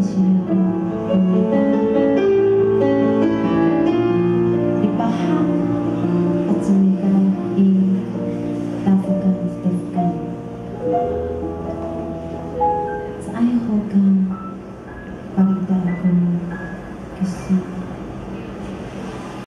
谢谢，